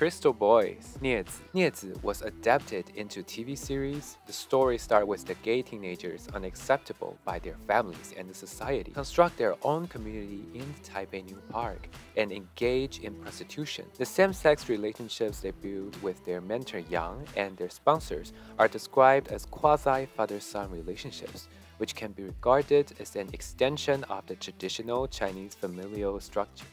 Crystal Boys, 孽子. Niezi was adapted into TV series. The story starts with the gay teenagers, unacceptable by their families and the society, construct their own community in Taipei New Park and engage in prostitution. The same-sex relationships they build with their mentor Yang and their sponsors are described as quasi-father-son relationships which can be regarded as an extension of the traditional Chinese familial structure.